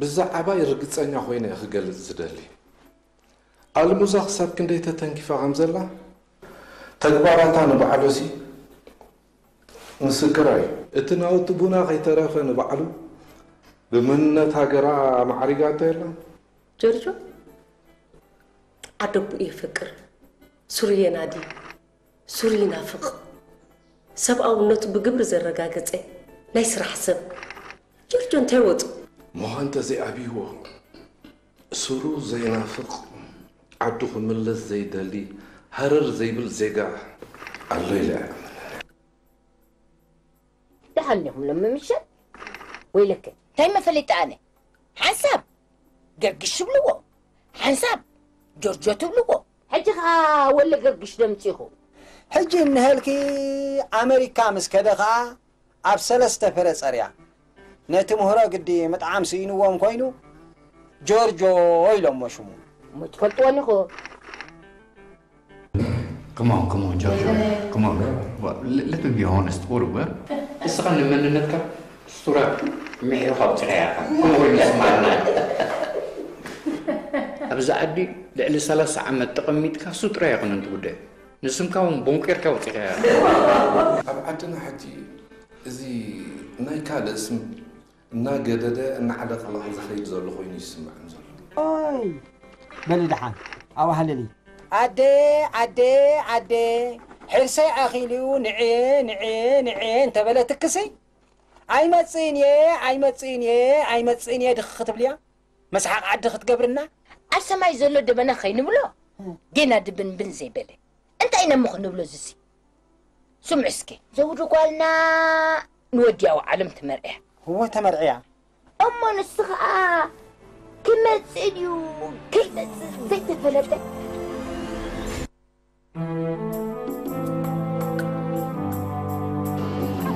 ብዛዕባ ርግፀኛ ኮይነ እየ ክገልፅ ዝደሊ። ኣልሙዛ ክሳብ ክንደይ ተተንኪፋ ከም ዘላ? ተግባራታ ንባዕሉ ሲ ምስክራ እዩ። እቲ ናውቲ ቡና ከይተረፈ ንባዕሉ ብምነት ሃገራ ማዕሪጋቶ የላ? ጆርጆ ዓደቡ ይፍቅር ሱርየናዲ ሱሪ ናፍቕ። ሰብኣውነቱ ብግብሪ ዘረጋገፀ። لا يسرح سب جل جون ما انت زي عبيوه سرو زي نافق عبدو خملس زي دالي هرر زي بل زي قاع الله يلعن. دهنهم لما مشت ويلك. تاي ما فليت أنا حسب قرقش بلوه. حسب جورجوت بلوه. حجي ولا قرقش دمتيخو. حجي النهالكي أمريكا مسكده ኣብ ሰለስተ ፍረ ፀርያ ነቲ ምህሮ ግዲ ምጥዓም ስኢንዎም ኮይኑ ጆርጆ ኢሎሞ ሽሙ ትፈልጥዎኒ ኸ Come on, come on, Jojo. Come on. Well, let me be honest. What a word. ንስኻ ንመንነትካ ስቱራ ምሒሩ ካብ ፅናያ ይስማዓና ኣብዚ ዓዲ ልዕሊ 30 ዓመት ተቐሚጥካ ሱ ጥራይ ይኹን እንትጉዳይ ንስምካ ውን ቦንቄርካ ውፅኢኻ ኣብ ዓድና ሕቲ እዚ ናይ ካልእ ስም እናገደደ እናዓለቕለቕ ዝኸይድ ዘሎ ኮይኑ ይስማዕን ዘሎ ኦይ በሊ ድሓን ኣዋህልሊ ኣዴ ኣዴ ኣዴ ሕርሰይ ኣኺልዩ ንዕየ ንዕየ ንዕየ እንተበለ ትክሲ ኣይመፅእን እየ ኣይመፅእን እየ ኣይመፅእን እየ ድኽ ክትብል እያ መስሓቅ ዓዲ ክትገብርና ኣብ ሰማይ ዘሎ ደበና ከይንብሎ ጌና ድብንብን ዘይበለ እንታይ ነሞ ክንብሎ ዝሲ سمع اسكي زوجك قالنا نوديها وعلم تمرئه هو تمرئه أما نسخة كما تسألي كيف زيت فلتك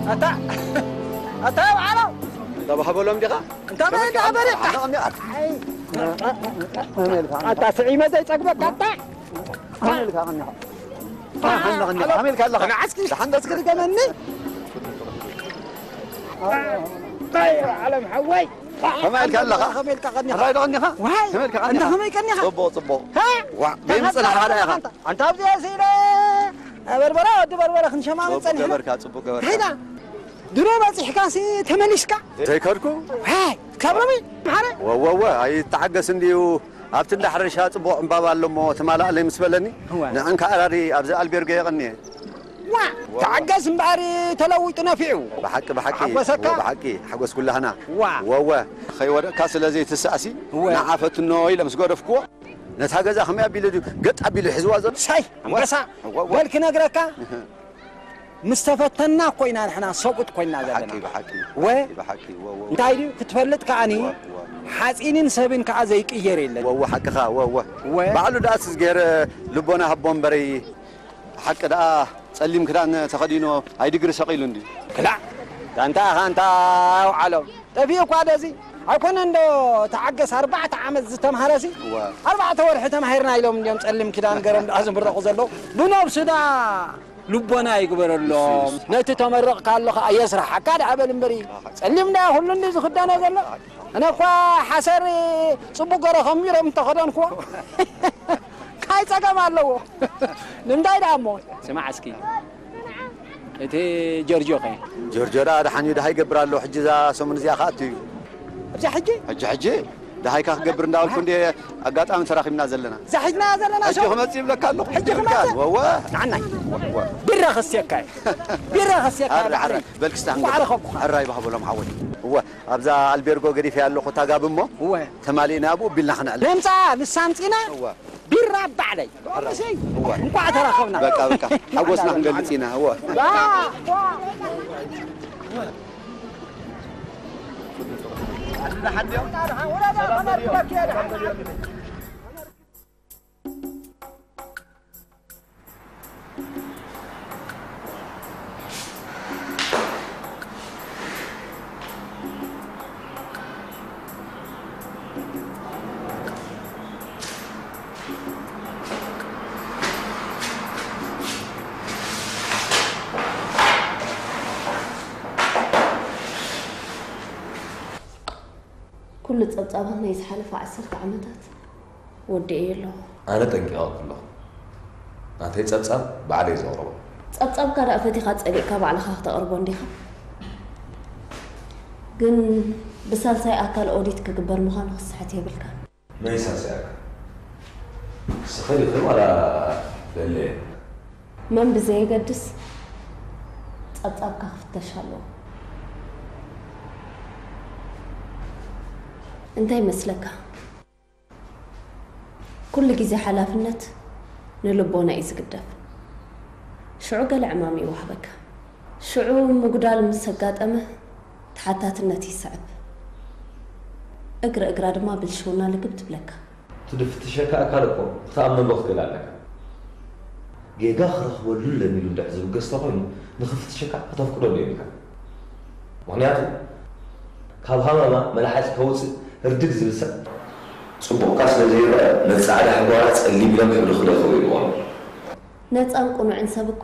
أتا أتا على انت هبوا لهم دقة أنت ما أنت عبرت أتا سعي ماذا يتعقبك أتا أنا اللي هلا غني. عامل كده أنا عسكري لحد عسكري كمان. طير على محوي همالك هلا همالك غني راي غني ها وهاي. همالك غني انت همالك غني ها صبو صبو. ها؟ بيمس الحاره يا غني أنت ابدي يا سيدي. بربره ودي بربرة خنشه ما بنصلي هنا بركات صبو بركات هنا درو بس حكاسي تمنشكا. تيكركو؟ هاي. كبرمي حاره وا وا وا أي تعقس إندي ኣብቲ እንዳሕርሻ ፅቡቕ ዕምባባ ኣሎ እሞ ትማልእ ምስ በለኒ هو. ንዕንካ ኣራሪ ኣብዚ ኣልቤርጎ የቐኒ وا تعجز مباري تلويط نفعو ብሓቂ ብሓቂ ሓጎሰካ? ወ ብሓቂ ሓጎስ ኩላህና ዋ ወወ ከይወደቕካ ስለዘይትሳእሲ ወ. ንዓፈትኖ ኢለ ምስ ገደፍክዎ ነታ ገዛ ከመይ ኣቢሉ ድዩ ገጥ ኣቢሉ ሒዝዋ ዘሎ شاي انبسا وا- وا. بلك نقركا مستفتنا كوينا نحنا سقط كوينا ብሓቂ زلنا ብሓቂ و ብሓቂ ወወ እንታይ ድዩ ክትፈልጥ ከዓኒ ሓፂንን ሰብን ከዓ ዘይቅየር የለን ወወ ሓቂኻ ወወ ወ ባዕሉ ደኣስ ዝገይረ ልቦና ሃቦ እምበረይ ሓቂ ደኣ ፀሊም ክዳን ተኸዲኖ ኣይድግሪ ሰቂሉ እንዲ ክላዕ ታንታ ካንታ ውዓሎም ጠፊኡ እኳ ደዚ ኣይኮነ እንዶ ተዓገስ ኣርባዕተ ዓመት ዝተምሃረ ሲ ዋ ኣርባዕተ ወርሒ ተማሂርና ኢሎም እንዲኦም ፀሊም ክዳን ገሮም ደኣ ዝምረቑ ዘለዉ ብነብስዳ ልቦና ይግበረሎም ነቲ ተመረቕካ ኣሎ ከዓ የስራሕካ ዳ በል እምበሪ ፀሊም ዳ ኩሉ እንዲ ዝክደኖ ዘሎ ኣነ እኳ ሓሰር ፅቡቅ ገረ ከሚሮም እንተኸደንክዎ ካይ ፀገም ኣለዎ ንምንታይ ዳ እሞ ስማዕ እስኪ እቲ ጀርጆ ኸ ጆርጆዳ ድሓንዩ ድሃይ ይገብር ኣሎ ሕጂ እዛ ሰሙን እዚኣ ከዓ እትዩ ኣብዚ ሕጂ ሕጂ ሕጂ ده هاي كه قبرنا كندي أقاطع من سراخي من زلنا. زحجنا زلنا شو؟ حجكم أتسيب لك كله الله حجكم أتسيب ووا. نعنا برا خسيكاي برا خسيكاي عرى عرى بلك استهنج وعرى خبخ عرى يبقى بولا محاول. هو أبزا البيرجو قريب يا الله تجاب قابل مو هو تمالينا أبو بالله خنا لمسا لسانتينا هو برا بعدي هو نقعد ترى خونا بكا بكا. حوسنا نقلتينا هو تحدي تحدي ኩሉ ፀብፃባት ናይ ዝሓለፈ ዓሰርተ ዓመታት ወዲአ ኣለኹ ኣነ ጠንቂቐ ኣለኹ ናተይ ፀብፃብ ባዕለይ ዘቕርቦ ፀብፃብካ ዳኣ ፈቲኻ ፀሊእካ ባዕልኻ ክተቕርቦ እንዲኻ ግን ብሳልሳይ ኣካል ኦዲት ክግበር ምዃኑ ክስሕት የብልካ መን ሳስያካ ስኽእል ይኽእል ዋላ ለለየ መን ብዘየገድስ ፀብፃብካ ክፍተሽ ኣለዎ እንታይ መስለካ ኩሉ ግዜ ሓላፍነት ንልቦና እዩ ዝግደፍ ሽዑ ገለ ዕማም ይዋህበካ ሽዑ ምጉዳል ምስ ኣጋጠመ ተሓታትነት ይስዕብ እግሪ እግራ ድማ ብልሽውና ልግብ ትብለካ ትድፍትሸካ ኣካል እኮ ክትኣመኖ ክትክእል ኣለካ ጌጋ ክረኽበሉ ለሚሉ ድሕ ዝብገዝተ ኮይኑ ንክፍትሸካ ክተፍቅደሉ የብልካ ምክንያቱ ካብ ሃመማ መላሓፂ ከውፅእ እርድግ ዝብል ሰብ ፅቡቕካ ስለ ዘይረአ ነቲ ፃዕዳ ሕጓራት ፀሊም ኢሎም ሕብሪ ክደኸቡ ይልዎም ነፃን ቁኑዕን ሰብ እኮ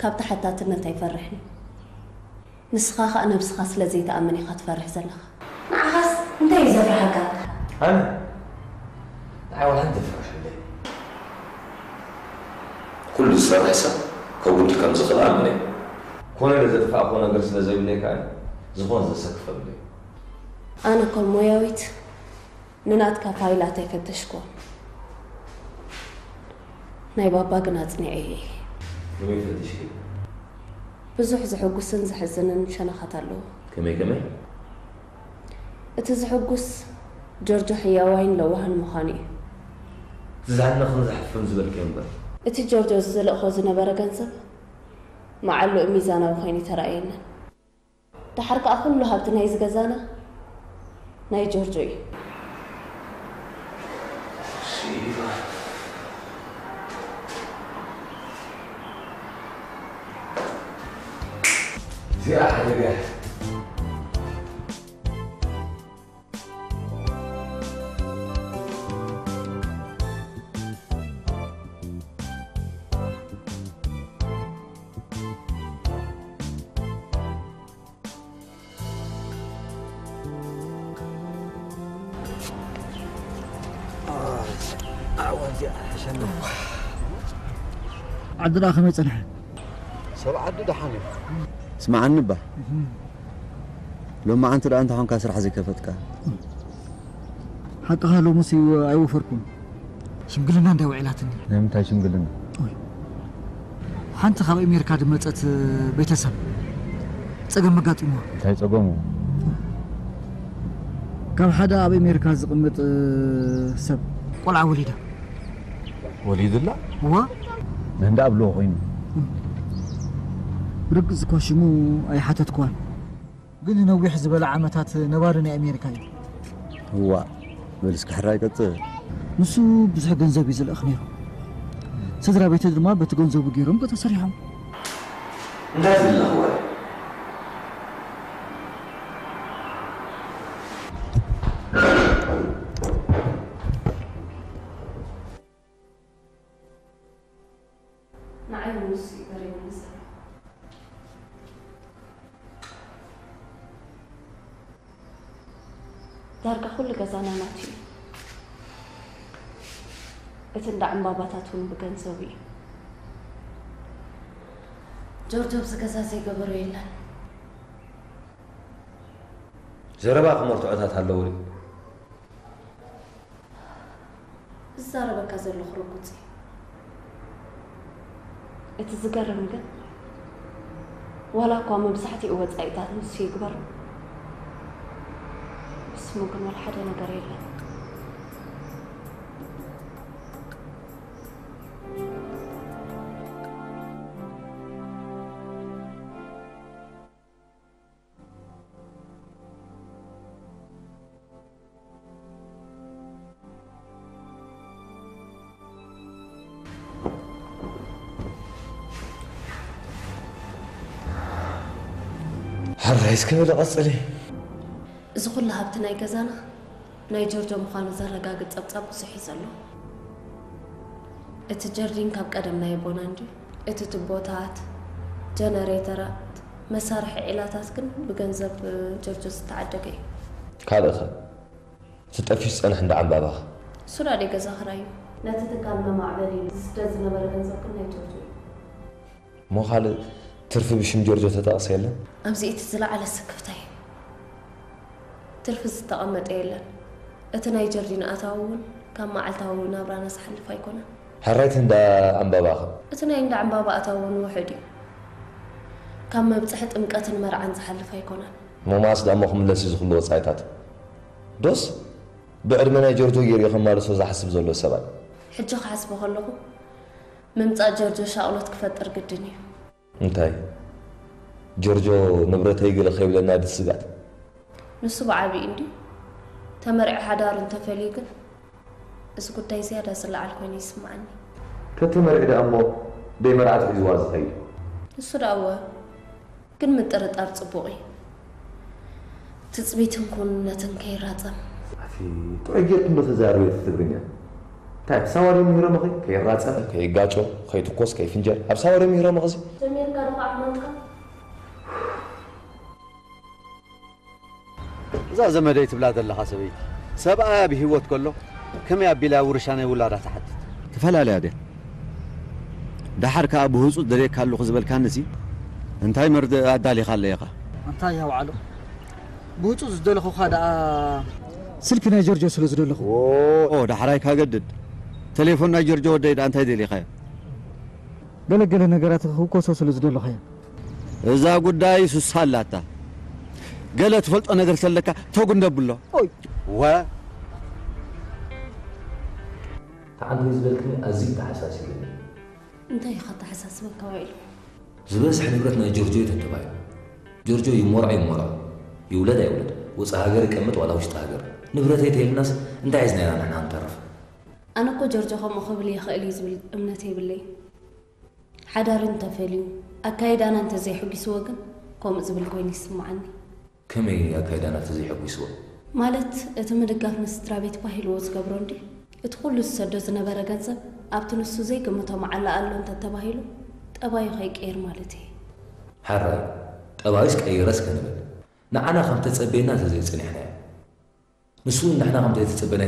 ካብ ተሓታትነት ኣይፈርሕን ንስኻ ከዓ ነብስኻ ስለ ዘይተኣመን ኢኻ ትፈርሕ ዘለኻ ንዓኻስ እንታይ እዩ ዘፍርሐካ ኣነ ንዓይ ዋላ እንተፍርሐለይ ኩሉ ዝሰርሕ ሰብ ከጉዲ ከም ዝኽእል ኣምነ ኮነ ዘጥፋእኮ ነገር ስለ ዘይብለይ ከዓ ዝኾነ ዘሰክፈለይ ኣነ ከም ሞያዊት ንናትካ ፋይላት ኣይፈተሽክዎ ናይ ባባ ግን ኣፅኒዐ እየ ከመይ ፈትሽ ብዙሕ ዝሕጉስን ዝሕዝንን ሸነኻት ኣለዎ ከመይ ከመይ እቲ ዝሕጉስ ጆርጆ ሕያዋይን ለዋህን ምዃኑ እዩ ዝዛሓነኽን ዝሓፍን ዝበልከ እምበር እቲ ጆርጆ ዝዘለእኾ ዝነበረ ገንዘብ መዓልኡ ሚዛናዊ ኮይኑ ተረእየለን ድሓር ከዓ ኩሉ ሃብቲ ናይ ዝገዛና 那也就是。ዓድና ከመይ ፀንሐ ሰብ ዓዲ ደሓን እዩ ስማዓኒ ባ ሎማ ዓንቲ ደኣ እንተ ኮንካ ስራሕ ዘይከፈትካ ሓቅኻ ሎሙስ ኣይወፈርኩም ሽምግልና እንታይ ውዒላትኒ ናይ ምንታይ ሽምግልና ሓንቲ ካብ ኣሜሪካ ድመፀት ቤተሰብ ፀገም ኣጋጢምዋ እንታይ ፀገሙ ካብ ሓደ ኣብ ኣሜሪካ ዝቕምጥ ሰብ ቆልዓ ወሊዳ ወሊድላ እዋ ንህንዳ ኣብልዎ ኮይኑ ብርግፅ እኳ ሽሙ ኣይሓተትክዋን ግን ነዊሕ ዝበለ ዓመታት ነባሪ ናይ ኣሜሪካ እዩ እዋ መልስ ክሕራ ይቀፅል ንሱ ብዙሕ ገንዘብ እዩ ዝልእኽ ነይሩ ስድራ ቤተ ድማ በቲ ገንዘቡ ገይሮም ገ ተሰሪሖም እንታይ እቲ እንዳ ዕምባባታት እውን ብገንዘቡ እዩ ጆርጆ ብዚ ገዛ ዘይገበሮ የለን ዘረባ ክመርትዖታት ኣለዉ ሪ ዝዛረበካ ዘለኹ ርጉፅ እዩ እቲ ዝገርም ግን ዋላ እኳ መብዛሕትኡ ወፃኢታት ንሱ ይግበር እስሙ ግን ወላ ሓደ ነገር የለን ሓራይስ ከበለ ቀፅሊ እዚ ኩሉ ሃብቲ ናይ ገዛና ናይ ጆርጆ ምዃኑ ዘረጋግፅ ፀብፃብ ብዙሕ እዩ ዘሎ እቲ ጀርዲን ካብ ቀደም ናይ ቦና እንጂ እቲ ትቦታት ጀነሬተራት መሳርሒ ዒላታት ግን ብገንዘብ ጆርጆ ዝተዓደገ እዩ ካልእ ኸ ትጠፊሽ ዝፀንሕ እንዳ ዓምባባኻ ሱራ ደ ገዛ ክራዩ ነቲ ትካል መማዕበሊ ዝስደ ዝነበረ ገንዘብ ግን ናይ ጆርጆ እዩ እሞ ካልእ ትርፊ ብሽም ጆርጆ ተጠቕሰ የለን ኣብዚ እቲ ዝለዓለ ስክፍታ እዩ ትርፊ ዝተቐመጠ የለን እቲ ናይ ጀርዲን ኣታዊ እውን ካብ መዓልታዊ ናብራና ዝሓልፍ ኣይኮነን ሓራይቲ እንዳ ዓምባባኻ እቲ ናይ እንዳ ዕምባባ ኣታዊ እውን ውሕድ እዩ ካብ መብፅሒ ጥምቀትን መርዓን ዝሓልፍ ኣይኮነን እሞ ማስ ዳሞ ክምለስ እዩ ዝኽሉ ወፃኢታት ዶስ ብዕድመ ናይ ጆርጆ ጌር ከማልሶ ዝሓስብ ዘሎ ሰብኣይ ሕጂ ክሓስቦ ከለኹ ምምፃእ ጀርጆ ሻቅሎት ክፈጥር ግድን እዩ እንታይ ጆርጆ ንብረተይ ገለ ከይብለና ድስጋት ንሱ ብዓብዪ እንዲ ተመሪዒ ሓዳሩ እንተፈልዩ ግን እዚ ጉዳይ ዝያዳ ዝለዓል ኮይኑ ይስማዓኒ ከቲ መሪዒ ዳ እሞ ደይ መርዓት ሒዝዋ ዝኸይድ ንሱ ዳ እወ ግን ምጥርጣር ፅቡቕ እዩ ትፅቢትን ኩንነትን ከይራፀም ጥዑይ ጌርኩም ዶ ተዛረበ ትግርኛ طيب سواري مهرة مغي كي راتسا كي جاتو كي تكوس كي فنجر أب سواري مهرة مغزي؟ جميل كارو أحمدك إذا زمدي تبلاد الله حسبي. سبعة بهوت كله. كم يا بلا ورشانة ولا راح تحدد تفلا لا ده دحر كأبو هوس دري كله خزبل كان نسي. انتاي مرد عدالي خال ليقة انتاي هاو علو بوتو زدلخو خدا سلكنا جورجو سلزدلخو أوه. دحراي كأجدد تليفون ناجر جو ديد أنت هذي اللي خير. قال قال هو خوكو سوسل زدل خير. إذا قد داي سال لا تا قال تفلت أنا قلت لك تقول نبلا و تعالوا زبلك أزيد حساسية. أنت يا خط حساس من وكويل زبلس حنبرتنا جورجو تنتبعي جورجو يمورع مرة يولد يولد وصهاجر يكمت ولا وش تهاجر نبرتي تيل الناس أنت عايزنا نحن طرف ኣነ እኮ ጆርጆ ከምኡ ክብል ይኽእል እዩ ዝብል እምነት የብለይ ሓዳሩ እንተፈልዩ ኣካይዳና እንተዘይሕጊስዎ ግን ከምኡ ዝብል ኮይኑ ይስማዓኒ ከመይ ኣካይዳና ተዘይሐጒስዎ ማለት እቲ ምድጋፍ ንስድራ ቤት ባሂልዎ ዝገብሮ እንዲ እቲ ኩሉ ዝሰዶ ዝነበረ ገንዘብ ኣብቲ ንሱ ዘይግምቶ መዓላ ኣሎ እንተተባሂሉ ጠባዩ ከይቀይር ማለት እዩ ሓራይ ጠባዩስ ቀይረስ ከንብል ንዓና ከም ተፀበየና ተዘይፀኒሕና እያ ንሱ ንሕና ከም ዘይተፀበና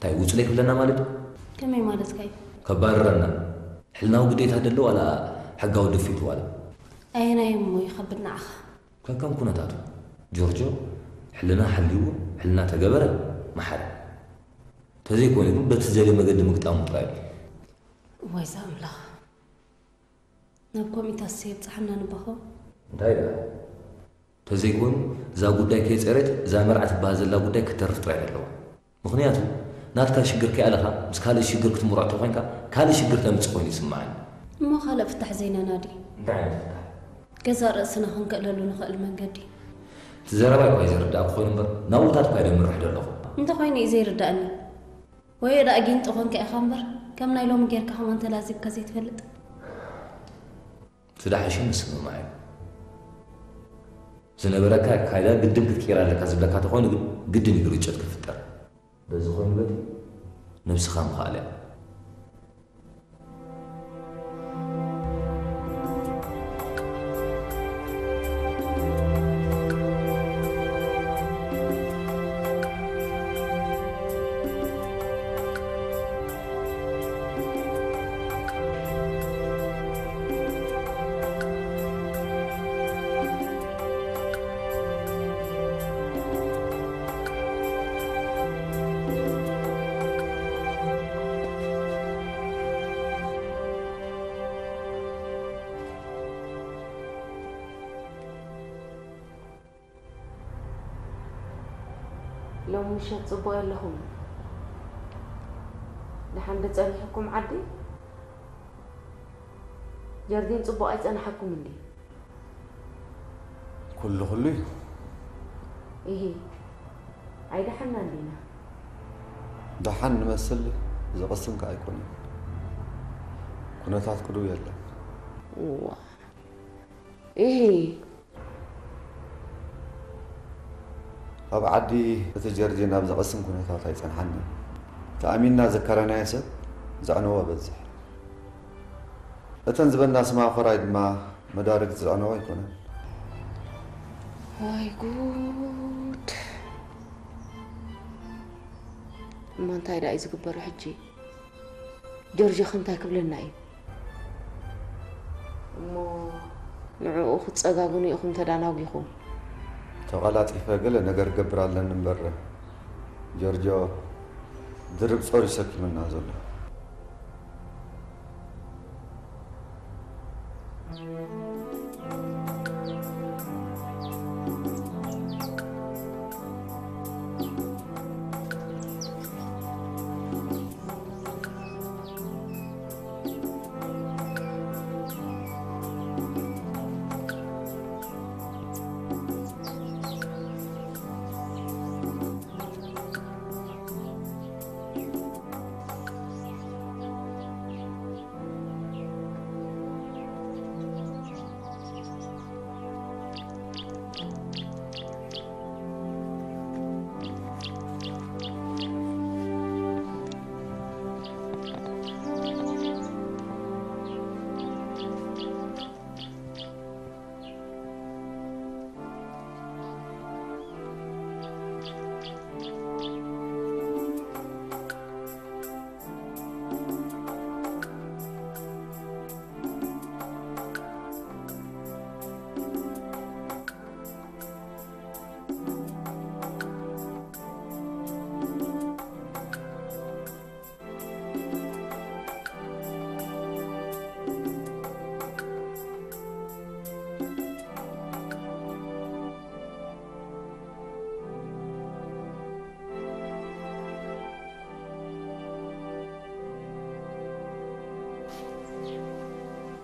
የተፀኒሕና እንታይ ውፅለ ይክብለና ማለት እዩ ከመይ ማለት ካዩ ከባረረና ሕልናዊ ግዴታ ደሎ ዋላ ሕጋዊ ድፊት ዋላ ኣየናይ እሞ ይኸብድ ንዓኻ ከከም ኩነታቱ ጆርጆ ሕልና ሓልይዎ ሕልና ተገበረ መሓረ ተዘይኮነ ግን በቲ ዘልየ መገዲ ምግጣሙ ጥራይ እዩ ወይዛ ኣምላኽ ናብ ኮሚታስ የብፅሓና ንባኸ እንታይ ዳ ተዘይኮኑ እዛ ጉዳይ ከይፀረት እዛ መርዓ ትበሃል ዘላ ጉዳይ ክተርፍ ጥራይ ኣለዋ ምክንያቱ ናትካ ሽግር ከይኣለኻ ምስ ካልእ ሽግር ክትምርዖ ተኮይንካ ካልእ ሽግር ተምፅእ ኮይኑ ይስማዓኒ እሞ ካልእ ፍታሕ ዘይነና ዲ እንታይ ዓይነት ፍታሕ ገዛ ርእስና ክንክእለሉ ንኽእል መንገዲ እቲ ዘረባ እኳ ዘይርዳእ ክኮይኑ እምበር ናብኡታት እኳ ደምርሕ ዘለኹ እንተኮይኑ እዩ ዘይርዳእኒ ወይ ዳ ኣጊንጦ ኮንከ ኢኻ እምበር ከም ናይ ሎሚ ጌርካ ከመን ተላዚብካ ዘይትፈልጥ ትዳሓሽ ምስምማዕ እዩ ዝነበረካ ካይዳ ግድን ክትቀይራ ኣለካ ዝብለካ ተኮይኑ ግን ግድን እዩ ግርጨት ክፍጠር بزغنبت نفسخ مخالع ነብስኻ ምኻእል እያ ሎሚ ምሸት ፅቡቅ ኣለኹም ድሓን ፀኒሕኩም ዓዲ ጀርዲን ፅቡቅ ኣይፀናሐኩም እንዲ ኩሉ ኩሉ እዩ ይሄ ኣይደሓና እንዲና ደሓን ንመስል ዝቕስምካ ኣይኮነን ኩነታት ክድው የለን ይሄ ኣብ ዓዲ እቲ ጀርዲን ኣብ ዘቐስም ኩነታት ኣይፀንሓንን ተኣሚንና ዘከረናየ ሰብ ዘዕነዎ በዝሕ እተን ዝበና ስማ ኮራይ ድማ መዳርግቲ ዘዕነዎ ኣይኮነን ወይ ጉድ እማ እንታይ ዳ እዩ ዝግበሩ ሕጂ ጆርጂ ኸ እንታይ ክብለና እዩ እሞ ንዕኡ ክትፀጋግኑ ኢኹም ተዳናጊኹም ተኋላ ጢፈ ገለ ነገር ገብራለን እንበረ ጆርጆ ድርብ ጾር ይሰኪምና ዘሎ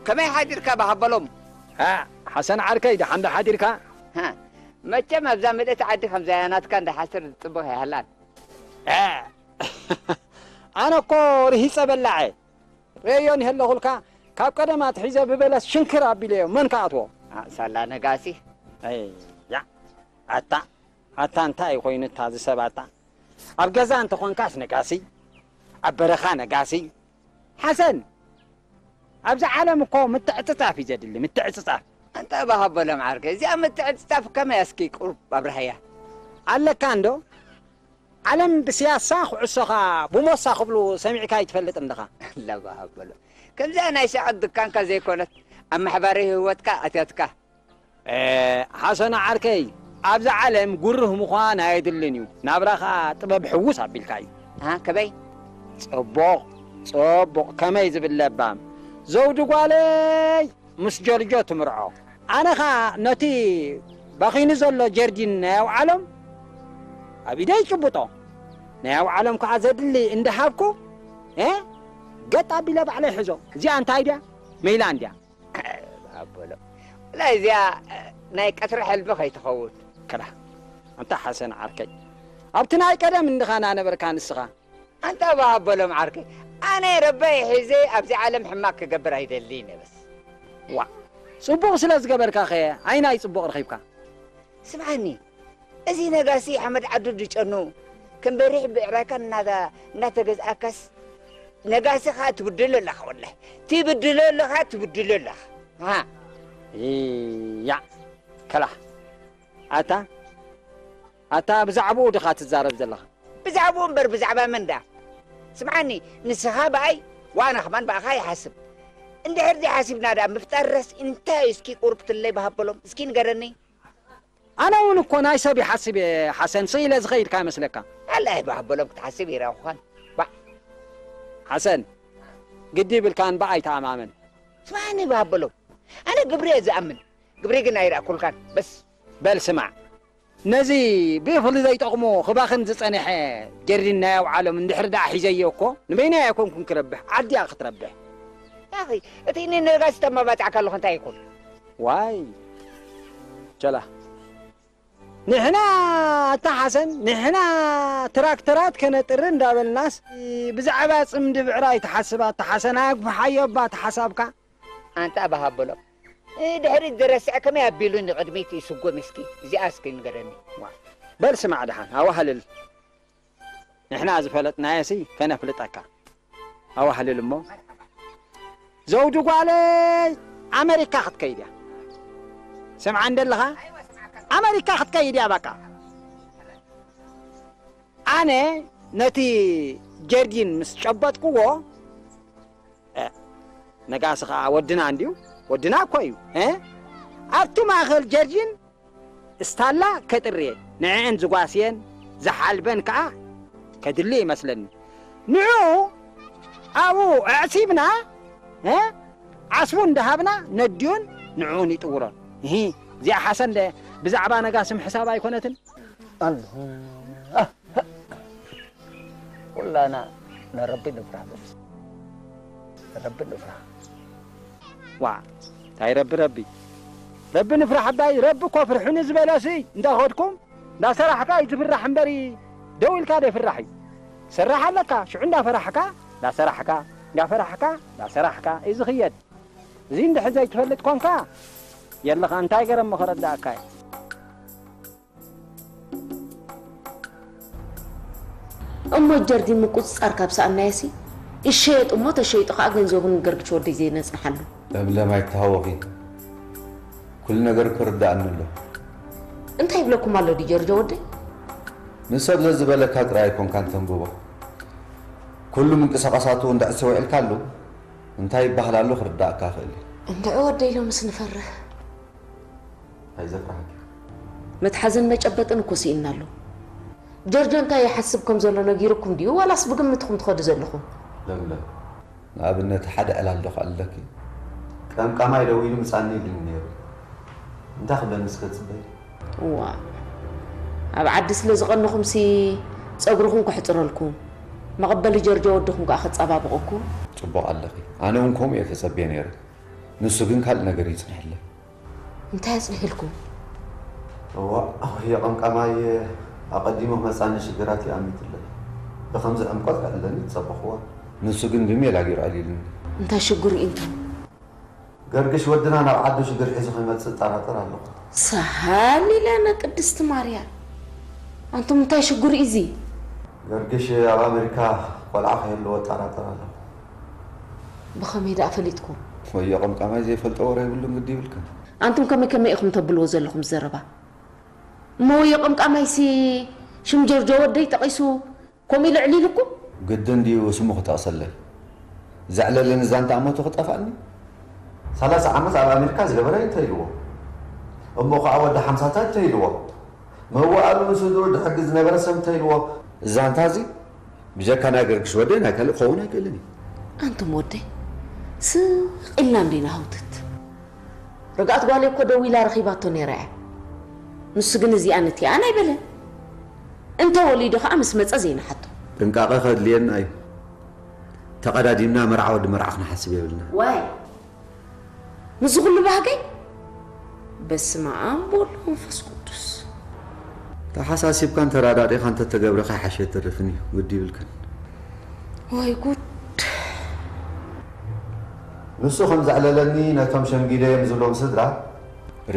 كمي حادركا بحبلوم ها حسن عركي ده حمد حادركا ها متى ما بزامل اتعدي خمزيانات كان ده حسر تصبغ يا هلان ها. أنا كور هيسا بلعي ريون هلو غلقا كاب قدمات حيزة ببلس شنكرا أبيليو. من كاتو؟ آه، سالة نقاسي أي يا. أتا. أتا انتا أي خوين التازي سباتا أبقى زان تخون كاس نقاسي أبرخان نقاسي حسن. ኣብዚ ዓለም እኮ ምትዕፅፃፍ እዩ ዘድሊ ምትዕፅፃፍ እንታ ባሃበሎም ዓርከ እዚኣ ምትዕፅፃፍ ከመይ ኣስኪ ቁርብ ኣብርሃያ ኣለካ እንዶ ዓለም ብስያሳ ኩዕሶኻ ብሞሳ ክብሉ ሰሚዕካ ይትፈልጥ እንድኻ ለባሃበሎ ከምዚኣ ናይ ሸቐጥ ድካንካ ዘይኮነት ኣብ ማሕበራዊ ህይወትካ ኣትያትካ ሓሰና ዓርከይ ኣብዚ ዓለም ጉርህ ምዃን ኣየድልን እዩ ናብራኻ ጥበብ ሕውስ ኣቢልካ እዩ ከመይ ጽቡቕ ጽቡቕ ከመይ ዝብል ለባም ዘውዲ ጓለይ ምስ ጆርጆ ትምርዖ ኣነኻ ነቲ በኺኑ ዘሎ ጀርዲን ናይ ኣውዓሎም ኣብ ኢደይ ጭብጦ ናይ ኣውዓሎም ከዓ ዘድሊ እንዳሃብኩ ገጥ ኣቢለ ባዕለይ ሕዞ እዚኣ እንታይ ድያ ሜይላን ድያ ኣበሎ ወላይ እዚኣ ናይ ቀትሪ ሕልሚ ከይትኸውን ከላ እንታ ሓሰን ዓርከይ ኣብቲ ናይ ቀደም እንድኻ ናነበርካ ንስኻ ኣንታ ባሃበሎም ዓርከይ ኣነ ረበይ ሒዘ ኣብዚ ዓለም ሕማቅ ክገብር ኣይደሊን በስ ዋ ጽቡቕ ስለ ዝገበርካ ኸ ኣይናይ ጽቡቕ ረኺብካ ስምዓኒ እዚ ነጋሲ ሓመድ ዓዱ ድጨኑ ከም በሪሕ ብዕራይካ እናተገዝኣካስ ነጋሲ ኸ ትብድሎ ኣለኻ ወላሂ ትብድሎ ኣለኻ ትብድሎ ኣለኻ ያ ከላ ኣታ ኣታ ብዛዕባኡ ድኻ ትዛረብ ዘለኻ ብዛዕባኡ እምበር ብዛዕባ መንዳ ስምዓኒ ንስኻ በኣይ ዋና ኸማን በኣኻ ይሓስብ እንድሕር ዘይሓሲብና ዳ ምፍጣር ረስ እንታይ እስኪ ቁርብትለይ ባሃበሎም እስኪ ንገረኒ ኣነ እውን እኮ ናይ ሰብ ይሓስብ እየ ሓሰን ስኢለ ዝኸይድካ ይመስለካ ኣላይ ባሃበሎም ክትሓስብ ይረኽኳን ሓሰን ግዲ ብልካን በኣይ ተኣማመን ስማዕኒ ባሃበሎም ኣነ ግብሪ እየ ዝኣምን ግብሪ ግን ኣይረእኩልካን በስ በል ስማዕ ነዚ ብፍሉይ ዘይጠቕሙ ክባኽን ዝጸንሐ ጀርዲን ናይ ኣውዓሎም እንድሕር ዳኣ ሒዘዮ እኮ ንበይናይ ኣይኮንኩን ክረብሕ ዓዲያ ክትረብሕ ኣኺ እቲ ንነጋሲ ተመባፅዕካ ኣለኹ እንታይ ይኩን ዋይ ጀላ ንሕና እታ ሓሰን ንሕና ትራክተራት ከነጥሪ እንዳበልናስ ብዛዕባ ፅምዲ ብዕራይ ተሓስባ ተሓሰና ግፋሓዮባ ተሓሳብካ ኣንታ ባሃበሎም ድሕሪ ዝረስዕ ከመይ ኣቢሉ ንቅድሚት ይስጎ ምስኪ እዚኣ እስኪ ንገረኒ በል ስማዕ ድሓን ኣዋህልል ንሕና ዝፈለጥናየሲ ከነፍልጠካ ኣዋህልል እሞ ዘውዲ ጓለይ ኣሜሪካ ክትከይድ እያ ስምዓ እንደለኻ ኣሜሪካ ክትከይድ እያ በቃ ኣነ ነቲ ጀርዲን ምስ ጨበጥክዎ እ፣ ነጋሲ ከዓ ወድና እንድዩ ወድና እኮ እዩ እ? ኣብቲ ማእኸል ጀርዲን እስታላ ከጥርየ ንዕአን ዝጓስየን ዝሓልበን ከዓ ከድሊ ይመስለኒ ንዑ ኣብኡ ኣዕሲብና እ? ዓስቡ እንዳሃብና ነድዩን ንዑን ይጥውሮን እሂ እዚኣ ሓሰን ደ ብዛዕባ ነጋስም ሕሳብ ኣይኮነትን ኩላና ንረቢ ንፍራሕ በስ ንረቢ ንፍራሕ ዋ እንታይ ረቢ ረቢ ረቢ ንፍራሕ ኣባይ ረቢ እኮ ፍርሑኒ ዝበለሲ እንዳኸድኩም እንዳሰራሕካ እዩ ዝፍራሕ እምበሪ ደው ኢልካ ደይፍራሕ እዩ ስራሕ ኣለካ ሽዑ እንዳፈራሕካ እንዳሰራሕካ እንዳፈራሕካ እንዳሰራሕካ እዩ ዝኽየድ እዚ እንድሕር ዘይትፈልጥ ኮንካ የለኻ እንታይ ገረሞ ክረዳእካ እየ እሞ ጀርዲን ምቁፅፃር ካብ ሰኣናየሲ ይሸየጥ እሞ ተሸይጡ ከዓ ገንዘቡን ገርግች ወደይ ዘይነፅንሓሉ ለምለም ኣይተሃወኺ ኩሉ ነገር ክርዳእኒ ኣሎ እንታይ ይብለኩም ኣሎ ዲ ጀርጆ ወደይ ንሰብ ዘዝበለካ ጥራይ ኣይኮንካ እንተንብቦ ኩሉ ምንቅስቓሳቱ እንዳዕሲ ውዒልካ ኣሉ እንታይ ይበሃል ኣሎ ክርዳእካ ክእል እዩ እንድዑ ወደይ ሎ ምስ ንፈርህ ኣይዘፍርሐኪ መትሓዝን መጨበጥን እኮ ስኢና ኣሎ ጀርጆ እንታይ ይሓስብ ከም ዘሎ ነጊርኩም ድዩ ዋላስ ብግምትኩም ትኸዱ ዘለኹም ለምለም ንኣብነት ሓደ كم كم هاي روي لهم سعني لهم نيرو انت خبر مسكت بي وا أب عدس لزقن نخم سي تصبركم كحتر لكم مقبل جرجو ودكم كأخذ صبابكم صبوا الله أنا أمكم يا تصبي نيرو نسجن كل نجري تنحله انت هزني لكم هو كم قم كم هاي أقدمه مساني شجرات يا أميت الله بخمسة أمكات قال لنا تصبخوا نسجن بميل عجير عليلنا انت شجر أنتم ገርግሽ ወድና ናብ ዓዱ ሽግር ሒዙ ከይመፅእ ጠራጥር ኣለኹ ሰሃሊለነ ቅድስቲ ማርያም አንቱም እንታይ ሽግሩ እዩ እዚ ገርግሽ ኣብ ኣሜሪካ ቆልዓ ከየለዎ ጠራጥር ኣለኹ ብኸመይ ደኣ ፈሊጥኩም ወየ ቀምቃማይ ዘይፈልጦ ወረ ይብሉ ግዲ ይብልክን አንቱም ከመይ ከመይ ኢኹም ተብልዎ ዘለኹም ዝዘረባ እሞ ወዮ ቀምቃማይሲ ሽም ጀርጆ ወደይ ጠቒሱ ከምኡ ኢሉ ዕሊልኩም ግድን ድዩ ስሙ ክጠቕሰለይ ዘዕለለኒ ዛንታ እሞቱ ክጠፋእኒ ሰላሳ ዓመት ኣብ ኣሜሪካ ዝገበረ እንተይልዎ እሞ ከዓ ወዲ ሓምሳታት እንተይልዎ መዋእሉ ምስድሩ ድሕጊ ዝነበረ ሰብ እንተይልዎ እዛንታ እዚ ብጀካ ናይ ገርግሽ ወደ ናይ ካልእ ክኸውን ኣይክእልን እዩ አንቱም ወደይ ስቕ ኢልና እንዲና ሃውትት ርጋእት ጓለይ እኮ ደው ኢላ ረኺባቶ ነይራ እያ ንሱ ግን እዚኣ ነቲኣን ኣይበለን እንተወሊዱ ከዓ ምስ መፀ ዘይናሓቶ ጥንቃቐ ከድልየና እዩ ተቐዳዲምና መርዓ ወዲ መርዓ ክነሓስብ የብልና ዋይ ንዚ ኩሉ ባህገይ በስመ አብ ወወልድ ወመንፈስ ቅዱስ ተሓሳሲብካን ተራዳዲኻ እንተተገብረኻ ይሓሸ ትርፍን እዩ ውዲ ይብልክን ወይ ጉድ ንሱ ከም ዘዕለለኒ ነቶም ሸምጊደዮም ዝብሎም ስድራ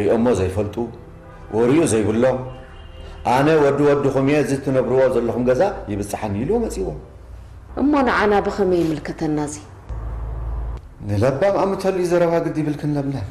ሪኦሞ ዘይፈልጡ ወርዩ ዘይብሎም ኣነ ወዲ ወድኹም እየ እዚ ትነብርዎ ዘለኹም ገዛ ይብፅሓኒ ኢሉ መፂዎ እሞ ንዓና ብኸመይ ይምልከተና እዚ ንለባም ኣምተሉ ዘረባ ግዲ ይብልክን ለምለም